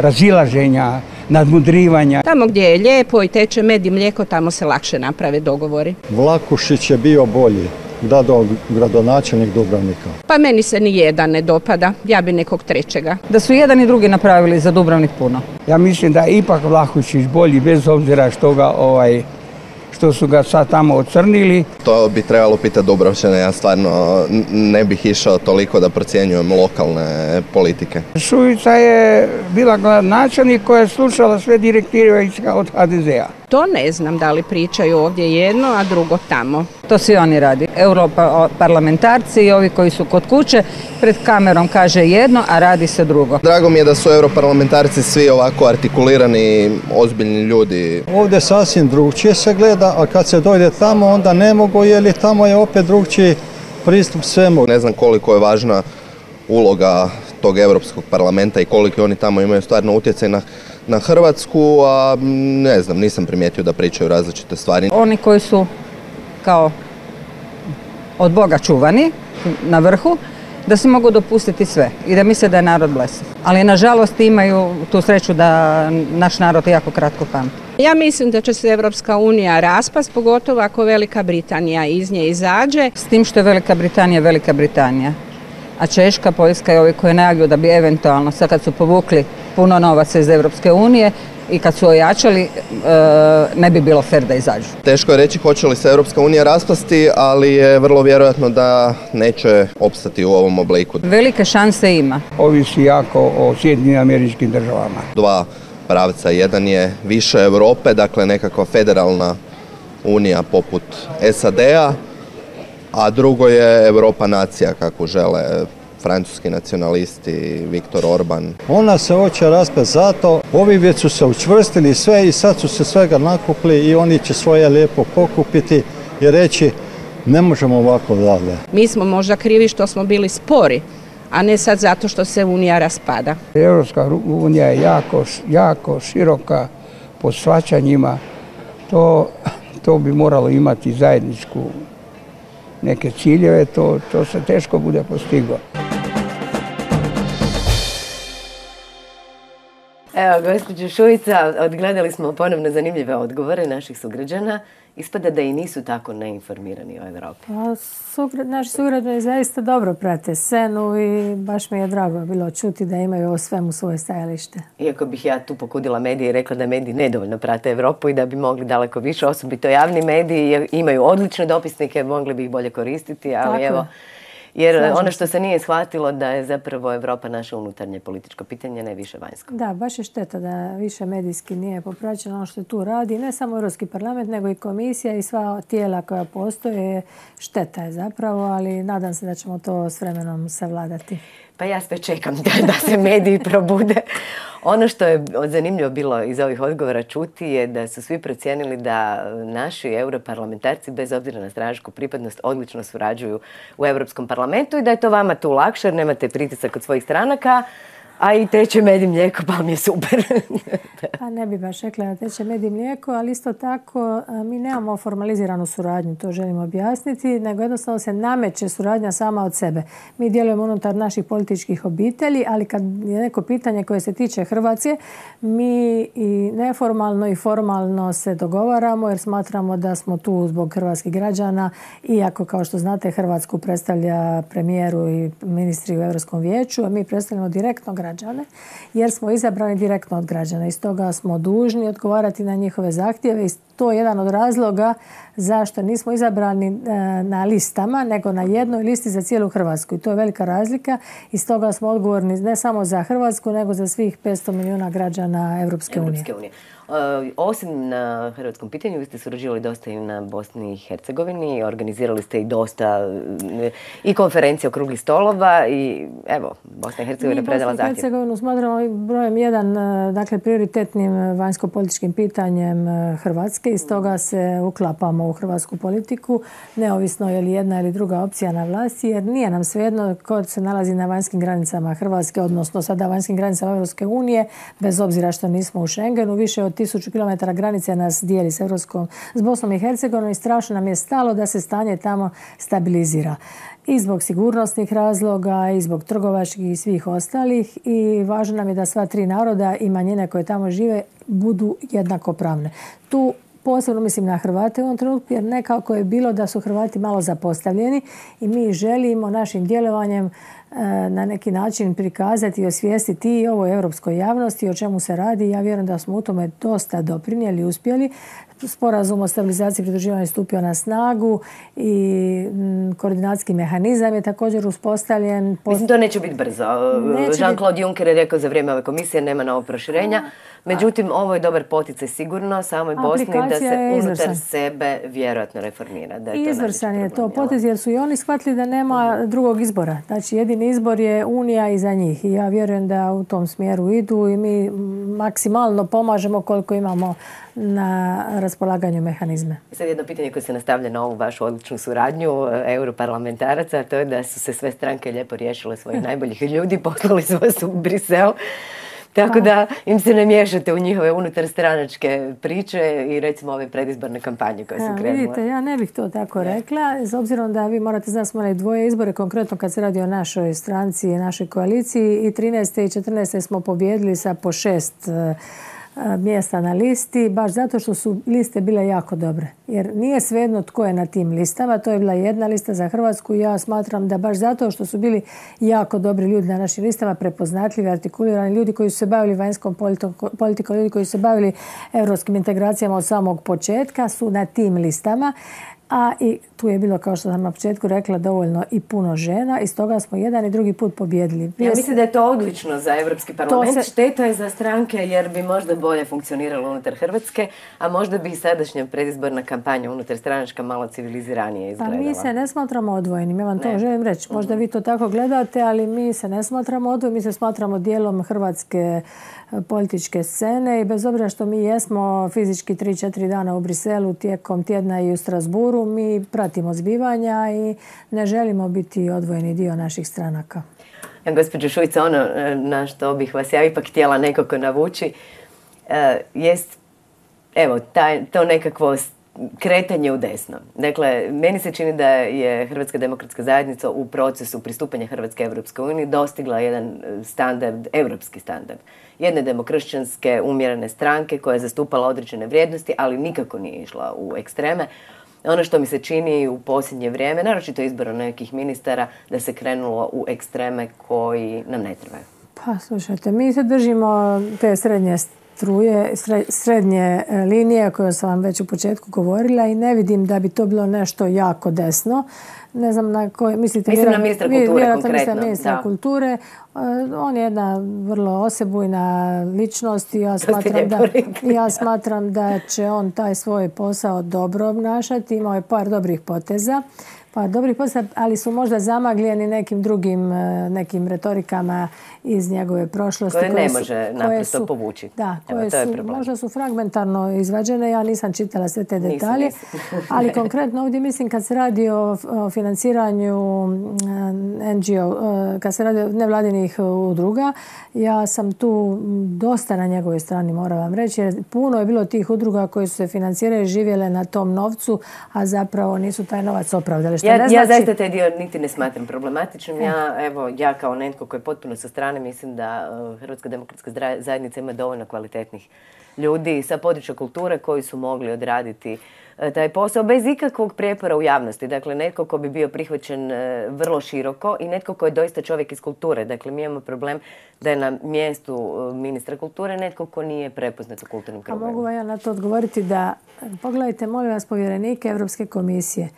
razilaženja, nadmudrivanja. Tamo gdje je lijepo i teče med i mlijeko, tamo se lakše naprave dogovori. Vlakušić je bio bolji, da do gradonačelnik Dubrovnika. Pa meni se ni jedan ne dopada, ja bi nekog trećega. Da su jedan i drugi napravili za Dubrovnik puno. Ja mislim da je ipak Vlahušić bolji bez obzira što ga ovaj što su ga sad tamo ocrnili. To bi trebalo pitati Dubrovčane, ja stvarno ne bih išao toliko da procjenjujem lokalne politike. Šujica je bila načelnik koja je slušala sve direktive od HDZ-a. To ne znam da li pričaju ovdje jedno, a drugo tamo. To svi oni radi. Europa parlamentarci i ovi koji su kod kuće pred kamerom kaže jedno, a radi se drugo. Drago mi je da su europarlamentarci svi ovako artikulirani, ozbiljni ljudi. Ovdje sasvim drugčije se gleda, a kad se dojde tamo onda ne mogu, jer tamo je opet drugčiji pristup svemu. Ne znam koliko je važna uloga tog Europskog parlamenta i koliko oni tamo imaju stvarno utjecaj na, na Hrvatsku, a ne znam, nisam primijetio da pričaju različite stvari. Oni koji su kao od Boga čuvani na vrhu, da se mogu dopustiti sve i da misle da je narod blesav. Ali nažalost imaju tu sreću da naš narod jako kratko pamti. Ja mislim da će se Evropska unija raspast, pogotovo ako Velika Britanija iz nje izađe. S tim što je Velika Britanija Velika Britanija. A Češka, Poljska i ovi koji najavlju da bi eventualno, sad kad su povukli puno novaca iz Evropske unije, i kad su ojačali e, ne bi bilo fer da izađu. Teško je reći hoće li se Europska unija raspasti, ali je vrlo vjerojatno da neće opstati u ovom obliku. Velike šanse ima. Ovisi jako o Sjedinim američkim državama. Dva pravca. Jedan je više Europe, dakle nekakva federalna unija poput SAD-a, a drugo je Europa nacija kako žele francuski nacionalisti, Viktor Orban. Ona se hoće raspet zato, ovi već su se učvrstili sve i sad su se svega nakupli i oni će svoje lijepo pokupiti i reći ne možemo ovako dalje. Mi smo možda krivi što smo bili spori, a ne sad zato što se Unija raspada. Europska unija je jako, jako široka po svačanjima. To, to bi moralo imati zajedničku neke ciljeve, to, to se teško bude postiglo. Evo, gospođo Šujica, odgledali smo ponovno zanimljive odgovore naših sugrađana. Ispada da i nisu tako neinformirani o Europi. Pa, naši sugrađani zaista dobro prate scenu i baš mi je drago bilo čuti da imaju o svemu svoje stajalište. Iako bih ja tu pokudila medije i rekla da mediji nedovoljno prate Europu i da bi mogli daleko više, osobito javni mediji, imaju odlične dopisnike, mogli bi ih bolje koristiti, ali evo... Jer ono što se nije shvatilo da je zapravo Europa naše unutarnje političko pitanje, ne više vanjsko. Da, baš je šteta da više medijski nije popraćeno ono što tu radi. Ne samo Europski parlament, nego i komisija i sva tijela koja postoje. Šteta je zapravo, ali nadam se da ćemo to s vremenom savladati. Pa ja sve čekam da, se mediji probude. *laughs* Ono što je zanimljivo bilo iz ovih odgovora čuti je da su svi procijenili da naši europarlamentarci bez obzira na stranačku pripadnost odlično surađuju u Europskom parlamentu i da je to vama tu lakše jer nemate pritisak od svojih stranaka a i teče med i mlijeko, pa mi je super. *laughs* pa ne bi baš rekla da teče med i mlijeko, ali isto tako mi nemamo formaliziranu suradnju, to želim objasniti, nego jednostavno se nameće suradnja sama od sebe. Mi djelujemo unutar naših političkih obitelji, ali kad je neko pitanje koje se tiče Hrvatske, mi i neformalno i formalno se dogovaramo jer smatramo da smo tu zbog hrvatskih građana, iako kao što znate Hrvatsku predstavlja premijeru i ministri u Europskom vijeću, a mi predstavljamo direktno građana građane jer smo izabrani direktno od građana i stoga smo dužni odgovarati na njihove zahtjeve i to je jedan od razloga zašto nismo izabrani e, na listama nego na jednoj listi za cijelu Hrvatsku i to je velika razlika i stoga smo odgovorni ne samo za Hrvatsku nego za svih 500 milijuna građana Europske unije. E, osim na hrvatskom pitanju, vi ste surađivali dosta i na Bosni i Hercegovini, organizirali ste i dosta e, i konferencije okruglih stolova i evo, Bosna i Hercegovina predala zahtjev. Bosna i Hercegovinu smatramo brojem jedan, dakle prioritetnim vanjsko-političkim pitanjem Hrvatske i stoga se uklapamo u hrvatsku politiku, neovisno je li jedna ili druga opcija na vlasti, jer nije nam svejedno ko se nalazi na vanjskim granicama Hrvatske, odnosno sada vanjskim granicama Europske unije, bez obzira što nismo u Schengenu, više od tisuću km granice nas dijeli s, Evropskom, s Bosnom i Hercegovinom i strašno nam je stalo da se stanje tamo stabilizira. I zbog sigurnosnih razloga, i zbog trgovačkih i svih ostalih. I važno nam je da sva tri naroda i manjine koje tamo žive budu jednakopravne. Tu posebno mislim na Hrvate u ovom trenutku, jer nekako je bilo da su Hrvati malo zapostavljeni i mi želimo našim djelovanjem na neki način prikazati i osvijestiti i ovoj europskoj javnosti o čemu se radi. Ja vjerujem da smo u tome dosta doprinijeli i uspjeli. Sporazum o stabilizaciji i pridruživanju stupio na snagu i koordinacijski mehanizam je također uspostavljen. Mislim, to neće biti brzo. Jean-Claude Juncker je rekao za vrijeme ove komisije nema novog proširenja. Međutim, ovo je dobar poticaj sigurno samoj Bosni da se unutar sebe vjerojatno reformira. Da je izvrsan je to potez jer su i oni shvatili da nema drugog izbora. Znači, jedini izbor je Unija iza njih i ja vjerujem da u tom smjeru idu i mi maksimalno pomažemo koliko imamo na raspolaganju mehanizme. I sad jedno pitanje koje se nastavlja na ovu vašu odličnu suradnju e, europarlamentaraca, to je da su se sve stranke lijepo riješile svojih najboljih ljudi, *laughs* poslali su vas u Brisel. Tako pa. da im se ne miješate u njihove unutar stranačke priče i recimo ove predizborne kampanje koje su krenule. Vidite, ja ne bih to tako rekla, s obzirom da vi morate znati smo dvoje izbore, konkretno kad se radi o našoj stranci i našoj koaliciji i 13. i 14. smo pobjedili sa po šest mjesta na listi, baš zato što su liste bile jako dobre. Jer nije svejedno tko je na tim listama, to je bila jedna lista za Hrvatsku i ja smatram da baš zato što su bili jako dobri ljudi na našim listama, prepoznatljivi, artikulirani ljudi koji su se bavili vanjskom politikom, ljudi koji su se bavili europskim integracijama od samog početka su na tim listama a i tu je bilo, kao što sam na početku rekla, dovoljno i puno žena i stoga smo jedan i drugi put pobjedili. Ja mislim da je to odlično za Europski parlament. Se... Šteta je za stranke jer bi možda bolje funkcioniralo unutar Hrvatske, a možda bi i sadašnja predizborna kampanja unutar stranačka malo civiliziranije izgledala. Pa mi se ne smatramo odvojenim, ja vam to želim reći. Možda vi to tako gledate, ali mi se ne smatramo odvojenim, mi se smatramo dijelom Hrvatske političke scene i bez obzira što mi jesmo fizički 3-4 dana u Briselu tijekom tjedna i u Strasburu, mi pratimo zbivanja i ne želimo biti odvojeni dio naših stranaka. Gospođo Šujica, ono e, na što bih vas ja ipak htjela nekako navući e, jest evo, taj, to nekakvo kretanje u desno. Dakle, meni se čini da je Hrvatska demokratska zajednica u procesu pristupanja Hrvatske Evropske unije dostigla jedan e, standard, europski standard. Jedne demokršćanske umjerene stranke koja je zastupala određene vrijednosti, ali nikako nije išla u ekstreme. Ono što mi se čini u posljednje vrijeme, naročito izborom nekih ministara, da se krenulo u ekstreme koji nam ne trebaju. Pa slušajte, mi se držimo te srednje struje, srednje e, linije koje sam vam već u početku govorila i ne vidim da bi to bilo nešto jako desno. Ne znam na koje, mislite... Mislim na ministra kulture konkretno. ministra kulture. E, on je jedna vrlo osebujna ličnost i ja *laughs* smatram, da, ja smatram da će on taj svoj posao dobro obnašati. Imao je par dobrih poteza. Pa dobrih postav, ali su možda zamagljeni nekim drugim e, nekim retorikama iz njegove prošlosti. Koje, ne može naprosto povući. Da, koje su, možda su fragmentarno izvađene. Ja nisam čitala sve te detalje. *laughs* ali konkretno ovdje mislim kad se radi o, financiranju NGO, e, kad se radi o nevladinih udruga, ja sam tu dosta na njegovoj strani, moram vam reći, jer puno je bilo tih udruga koje su se financirale i živjele na tom novcu, a zapravo nisu taj novac opravdali ja, ne znači... ja zaista taj dio niti ne smatram problematičnim. Ja, evo, ja kao netko koji je potpuno sa strane mislim da uh, Hrvatska demokratska zajednica ima dovoljno kvalitetnih ljudi sa područja kulture koji su mogli odraditi uh, taj posao bez ikakvog prijepora u javnosti. Dakle, netko ko bi bio prihvaćen uh, vrlo široko i netko ko je doista čovjek iz kulture. Dakle, mi imamo problem da je na mjestu ministra kulture netko ko nije prepoznat u kulturnim krugovima. A mogu vam ja na to odgovoriti da, pogledajte, molim vas, povjerenike Europske komisije.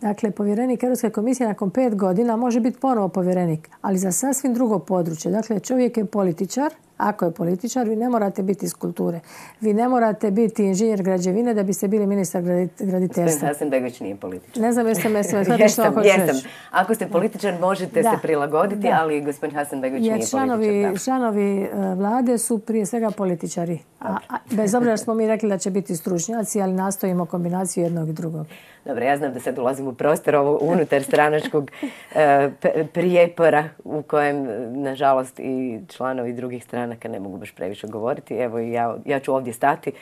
Dakle, povjerenik Europske komisije nakon pet godina može biti ponovo povjerenik, ali za sasvim drugo područje. Dakle, čovjek je političar, ako je političar, vi ne morate biti iz kulture. Vi ne morate biti inženjer građevine da biste bili ministar graditeljstva. Gospodin Hasenbegović nije političar. Ne znam jeste me sve *laughs* jesam, jesam. Ako ste političar možete se prilagoditi, ali gospodin Hasenbegović nije članovi, Članovi e, vlade su prije svega političari. A, bez obzira smo mi rekli da će biti stručnjaci, ali nastojimo kombinaciju jednog i drugog. Dobro, ja znam da sad ulazim u prostor ovog unutar stranačkog e, prijepora u kojem, nažalost, i članovi drugih stranaka ne mogu baš previše govoriti. Evo, ja, ja ću ovdje stati.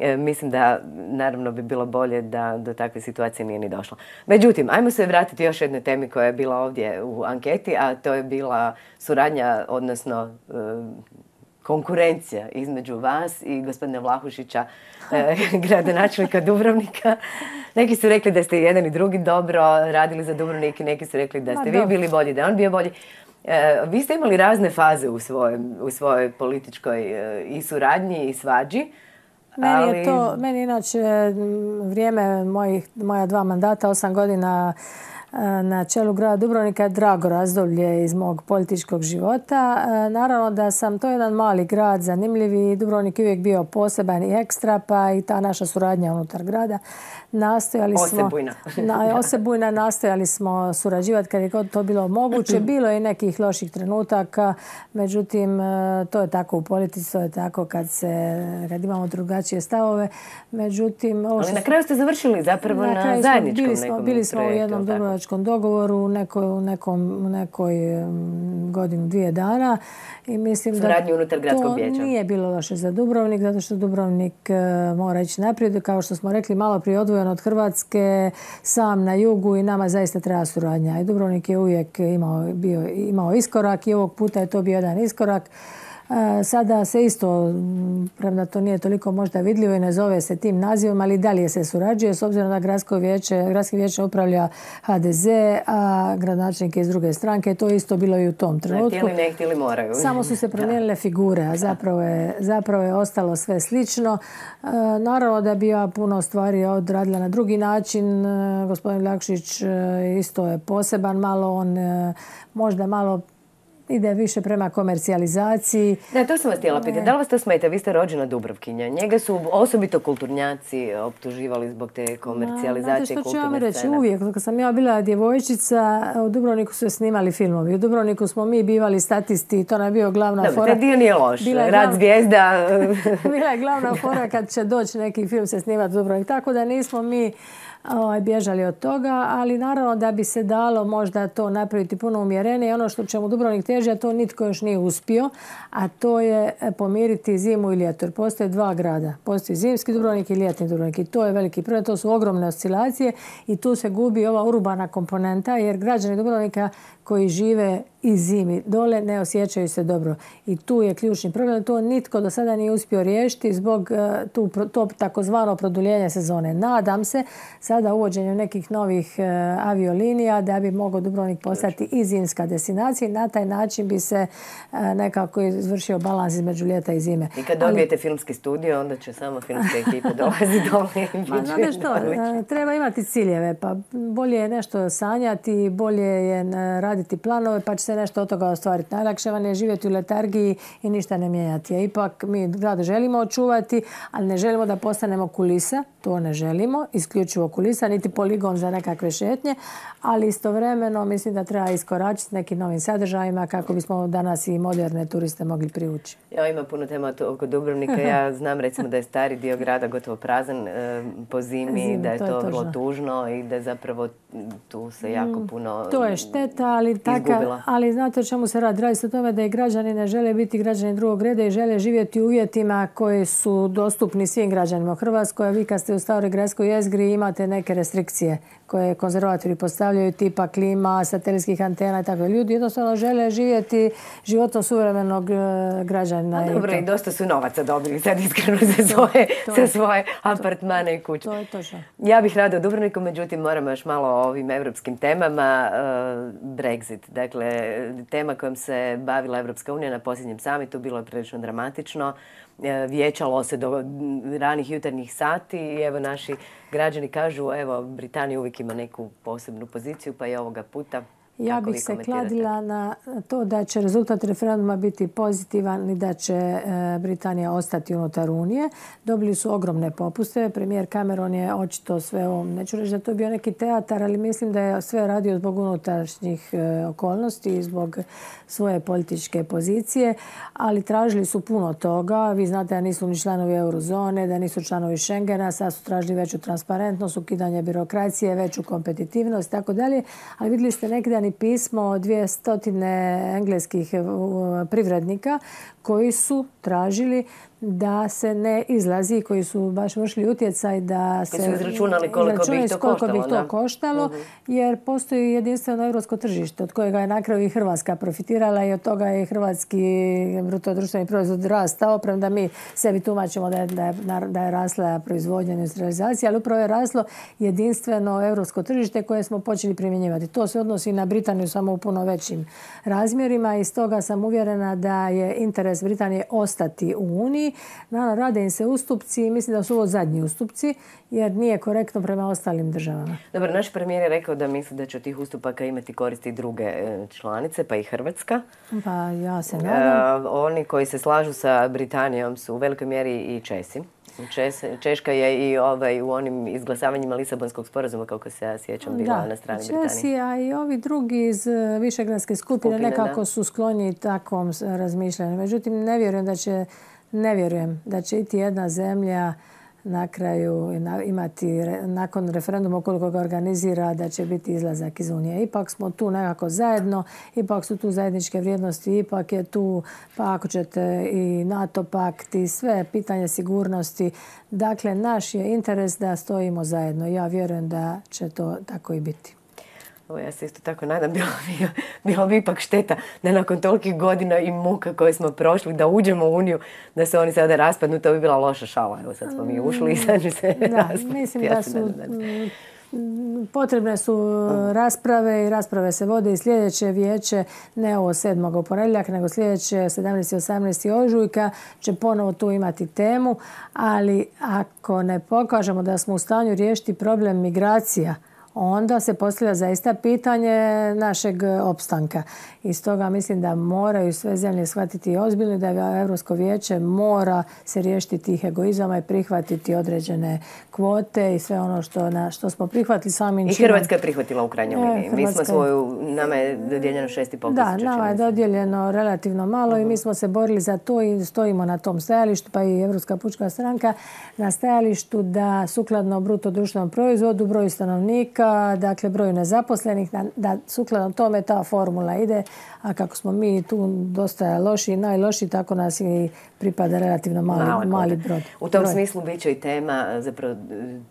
E, mislim da, naravno, bi bilo bolje da do takve situacije nije ni došlo. Međutim, ajmo se vratiti još jednoj temi koja je bila ovdje u anketi, a to je bila suradnja, odnosno e, konkurencija između vas i gospodina Vlahušića, e, *laughs* gradonačelnika Dubrovnika. Neki su rekli da ste jedan i drugi dobro radili za Dubrovnik i neki su rekli da ste vi bili bolji, da on bio bolji. E, vi ste imali razne faze u, u svojoj političkoj e, i suradnji i svađi. Meni je to, meni inače vrijeme mojih, moja dva mandata, osam godina na čelu grada Dubrovnika drago razdoblje iz mog političkog života. Naravno da sam to jedan mali grad, zanimljivi. Dubrovnik je uvijek bio poseban i ekstra, pa i ta naša suradnja unutar grada nastojali smo... Osebujna. *laughs* Na, osebujna nastojali smo surađivati kad je god to bilo moguće. *clears throat* Bilo je i nekih loših trenutaka, međutim e, to je tako u politici, to je tako kad, se, kad imamo drugačije stavove. Međutim, Ali na kraju ste završili zapravo na, na zajedničkom bili smo, bili smo u jednom dubrovačkom dogovoru u nekoj, u nekom, nekoj godinu, dvije dana. I mislim Suradnju unutar vijeća. nije bilo loše za Dubrovnik, zato što Dubrovnik e, mora ići naprijed. Kao što smo rekli, malo prije odvojeno od Hrvatske, sam na jugu i nama zaista treba suradnja. I Dubrovnik je uvijek imao, bio, imao iskorak i ovog puta je to bio jedan iskorak. E, sada se isto, premda to nije toliko možda vidljivo i ne zove se tim nazivom, ali dalje se surađuje s obzirom da gradsko vijeće, gradski vijeće upravlja HDZ, a gradonačelnik iz druge stranke. To je isto bilo i u tom trenutku. Ne ne htjeli, moraju. Samo su se promijenile figure, a zapravo je, zapravo je ostalo sve slično. E, naravno da bi ja puno stvari odradila na drugi način. E, gospodin Lakšić isto je poseban malo, on možda malo ide više prema komercijalizaciji. Da, to sam vas htjela pitati. Da li vas to smeta? Vi ste rođena Dubrovkinja. Njega su osobito kulturnjaci optuživali zbog te komercijalizacije kulturne scene. Znate što ću vam reći? Uvijek, kad sam ja bila djevojčica, u Dubrovniku su snimali filmovi. U Dubrovniku smo mi bivali statisti to nam je bio glavna Dobre, fora. dio nije loš. Rad zvijezda. *laughs* bila je glavna fora kad će doći neki film se snimati u Dubrovnik. Tako da nismo mi bježali od toga, ali naravno da bi se dalo možda to napraviti puno umjerenije. Ono što čemu Dubrovnik teži, a to nitko još nije uspio, a to je e, pomiriti zimu i ljeto. Postoje dva grada. Postoji zimski Dubrovnik i ljetni Dubrovnik i to je veliki problem. To su ogromne oscilacije i tu se gubi ova urbana komponenta jer građani Dubrovnika koji žive i zimi dole ne osjećaju se dobro. I tu je ključni problem. To nitko do sada nije uspio riješiti zbog e, tu, to takozvano produljenja sezone. Nadam se sada uvođenjem nekih novih e, aviolinija da bi mogao Dubrovnik postati i zimska destinacija i na taj način bi se e, nekako izvršio balans između ljeta i zime. I kad dobijete filmski studio, onda će samo filmske ekipe *laughs* dolaziti dole. Ma, znate što, treba imati ciljeve, pa bolje je nešto sanjati, bolje je raditi planove, pa će se nešto od toga ostvariti. Najlakše vam je živjeti u letargiji i ništa ne mijenjati. A ipak mi grad želimo očuvati, ali ne želimo da postanemo kulisa. To ne želimo, isključivo kulisa, niti poligon za nekakve šetnje, ali istovremeno mislim da treba iskoračiti s nekim novim sadržajima kako bismo danas i moderne turiste mogli privući. Ja ima puno tema oko Dubrovnika. Ja *laughs* znam recimo da je stari dio grada gotovo prazan e, po zimi, da je to, vrlo tužno i da zapravo tu se jako mm, puno To je šteta, ali, taka, ali znate o čemu se radi? Radi se o tome da i građani ne žele biti građani drugog reda i žele živjeti u uvjetima koji su dostupni svim građanima u Hrvatskoj. Vi kad ste u staroj gradskoj jezgri imate neke restrikcije koje konzervatori postavljaju tipa klima, satelitskih antena i tako. Ljudi jednostavno žele živjeti životom suvremenog e, građana. Dobro, i dosta su novaca dobili sad iskreno za svoje, za svoje apartmane i kuće. To je točno. Ja bih rada u Dubrovniku, međutim moramo još malo o ovim evropskim temama. E, Brexit, dakle, tema kojom se bavila Evropska unija na posljednjem samitu, bilo je prilično dramatično. E, vijećalo se do ranih jutarnjih sati i evo naši građani kažu evo Britanija uvijek ima neku posebnu poziciju pa i ovoga puta ja bih se kladila na to da će rezultat referenduma biti pozitivan i da će e, Britanija ostati unutar Unije. Dobili su ogromne popuste. Premijer Cameron je očito sve ovo, neću reći da to bio neki teatar, ali mislim da je sve radio zbog unutrašnjih e, okolnosti i zbog svoje političke pozicije, ali tražili su puno toga. Vi znate da nisu ni članovi eurozone, da nisu članovi Schengena, sad su tražili veću transparentnost, ukidanje birokracije, veću kompetitivnost i tako dalje. Ali vidjeli ste neki dan pismo dvije stotine engleskih privrednika koji su tražili da se ne izlazi, koji su baš vršili utjecaj da se... su izračunali koliko bi to koliko bi ih koštalo, to koštalo, jer postoji jedinstveno europsko tržište od kojega je na kraju i Hrvatska profitirala i od toga je hrvatski bruto društveni proizvod rastao, premda mi sebi tumačimo da je, da je, da je rasla proizvodnja i industrializacija, ali upravo je raslo jedinstveno europsko tržište koje smo počeli primjenjivati. To se odnosi na Britaniju samo u puno većim razmjerima i stoga sam uvjerena da je interes Britanije ostati u Uniji. Naravno, rade im se ustupci i mislim da su ovo zadnji ustupci jer nije korektno prema ostalim državama. Dobro, naš premijer je rekao da misli da će od tih ustupaka imati koristi druge e, članice, pa i Hrvatska. Pa ja se E, nadam. oni koji se slažu sa Britanijom su u velikoj mjeri i Česi. Češka je i ovaj, u onim izglasavanjima Lisabonskog sporazuma, kako se ja sjećam, bila na strani Britanije. Česi, a i ovi drugi iz e, Višegradske skupine, Skupine, nekako da. su skloni takvom razmišljanju. Međutim, ne vjerujem da će, ne vjerujem da će iti jedna zemlja na kraju imati nakon referenduma ukoliko ga organizira da će biti izlazak iz Unije. Ipak smo tu nekako zajedno, ipak su tu zajedničke vrijednosti, ipak je tu, pa ako ćete i NATO pakt i sve pitanje sigurnosti. Dakle, naš je interes da stojimo zajedno. Ja vjerujem da će to tako i biti. Evo, ja se isto tako nadam, *laughs* bilo bi, bilo bi ipak šteta da nakon tolikih godina i muka koje smo prošli, da uđemo u Uniju, da se oni sada raspadnu, to bi bila loša šala. Evo sad smo mi ušli i sad će se Da, *laughs* mislim Ja da su da mm, potrebne su uh, rasprave i rasprave se vode i sljedeće vijeće, ne ovo 7. u ponedjeljak, nego sljedeće 17. i 18. ožujka će ponovo tu imati temu, ali ako ne pokažemo da smo u stanju riješiti problem migracija, onda se postavlja zaista pitanje našeg opstanka. I stoga mislim da moraju sve zemlje shvatiti ozbiljno i da Europsko vijeće mora se riješiti tih egoizama i prihvatiti određene kvote i sve ono što, na, što smo prihvatili samim I. Hrvatska je prihvatila u krajnjoj E, liniji. Mi smo svoju, nama je dodijeljeno 6,5 Da, tisuća. nama je dodijeljeno relativno malo i mi smo se borili za to i stojimo na tom stajalištu, pa i Europska pučka stranka na stajalištu da sukladno bruto društvenom proizvodu, broju stanovnika, dakle broju nezaposlenih, da, da sukladno tome ta formula ide, a kako smo mi tu dosta loši i najloši, tako nas i pripada relativno mali, mali broj. U tom broj. smislu bit će i tema, zapravo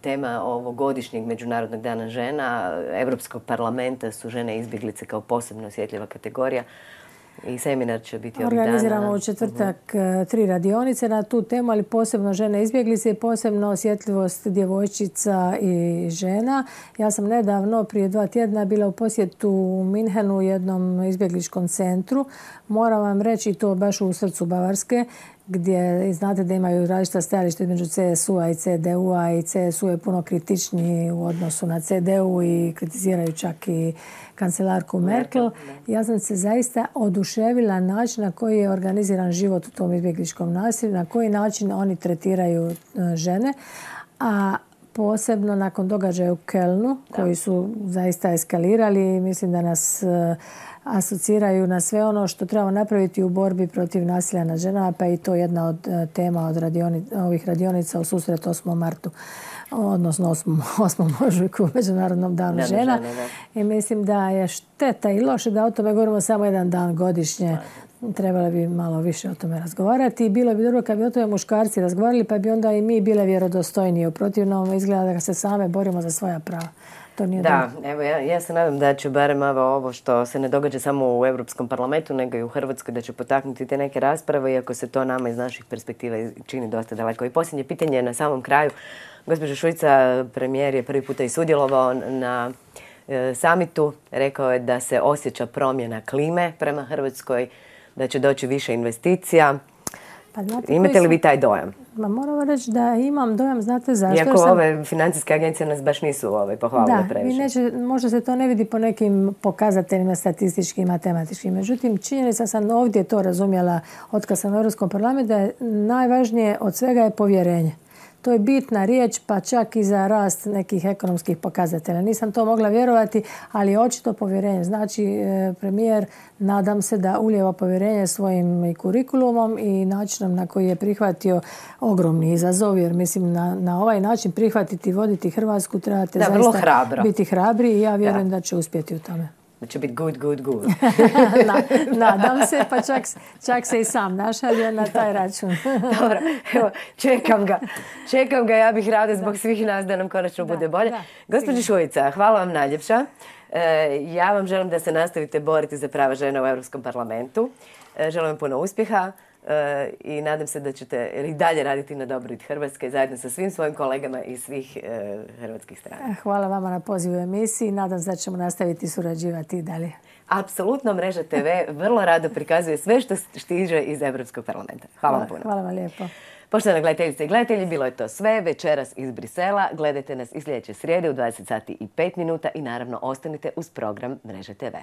tema ovogodišnjeg Međunarodnog dana žena, Europskog parlamenta su žene izbjeglice kao posebno osjetljiva kategorija i seminar će biti ovih dana. Organiziramo u četvrtak e, tri radionice na tu temu, ali posebno žene izbjeglice i posebno osjetljivost djevojčica i žena. Ja sam nedavno, prije dva tjedna, bila u posjetu u Minhenu u jednom izbjegličkom centru. Moram vam reći to baš u srcu Bavarske, gdje znate da imaju različita stajališta između CSU-a i CDU-a i CSU je puno kritičniji u odnosu na CDU i kritiziraju čak i kancelarku Merkel. Ja sam se zaista oduševila način na koji je organiziran život u tom izbjegličkom nasilju, na koji način oni tretiraju e, žene, a posebno nakon događaja u Kelnu, koji su zaista eskalirali. I mislim da nas e, asociraju na sve ono što trebamo napraviti u borbi protiv nasilja nad ženama, pa je i to jedna od e, tema od radioni, ovih radionica u susret 8. martu odnosno 8. 8. *laughs* ožujku Međunarodnom danu žena. žena. I mislim da je šteta i loše da o tome govorimo samo jedan dan godišnje. Trebalo bi malo više o tome razgovarati i bilo bi dobro kad bi o tome muškarci razgovarali pa bi onda i mi bile vjerodostojnije. U protivnom izgleda da se same borimo za svoja prava. To nije Da, dobro. evo ja, ja se nadam da će barem ovo što se ne događa samo u Europskom parlamentu, nego i u Hrvatskoj, da će potaknuti te neke rasprave, iako se to nama iz naših perspektiva čini dosta daleko. I posljednje pitanje na samom kraju. Gospođo Šuica, premijer je prvi puta i sudjelovao na e, samitu. Rekao je da se osjeća promjena klime prema Hrvatskoj, da će doći više investicija. Pa Imate li vi taj dojam? Ma moram reći da imam dojam, znate zašto? Iako sam- ove financijske agencije nas baš nisu ovaj, pohvalile Da, i previše. neće, možda se to ne vidi po nekim pokazateljima statističkim i matematičkim. Međutim, činjenica sam ovdje to razumjela od kad sam u Europskom parlamentu da je najvažnije od svega je povjerenje. To je bitna riječ, pa čak i za rast nekih ekonomskih pokazatelja. Nisam to mogla vjerovati, ali je očito povjerenje. Znači, e, premijer, nadam se da uljeva povjerenje svojim i kurikulumom i načinom na koji je prihvatio ogromni izazov, jer mislim na, na ovaj način prihvatiti i voditi Hrvatsku trebate Da, zaista biti hrabri i ja vjerujem da. će uspjeti u tome. Da će biti good, good, good. *laughs* nadam se, pa čak, čak se i sam našalio na taj račun. *laughs* Dobro, evo, čekam ga. Čekam ga, ja bih rada zbog svih nas da nam konačno bude bolje. da, Gospođo Šujica, hvala vam najljepša. E, ja vam želim da se nastavite boriti za prava žena u Europskom parlamentu. E, želim vam puno uspjeha i nadam se da ćete i dalje raditi na dobrobit Hrvatske zajedno sa svim svojim kolegama iz svih e, hrvatskih strana. Hvala vama na pozivu u emisiji. Nadam se da ćemo nastaviti surađivati i dalje. Apsolutno Mreža TV vrlo rado prikazuje sve što stiže iz Europskog parlamenta. Hvala vam puno. Hvala vam lijepo. Poštovane gledateljice i gledatelji, bilo je to sve večeras iz Brisela. Gledajte nas i sljedeće srijede u 20 sati i 5 minuta i naravno ostanite uz program Mreže TV.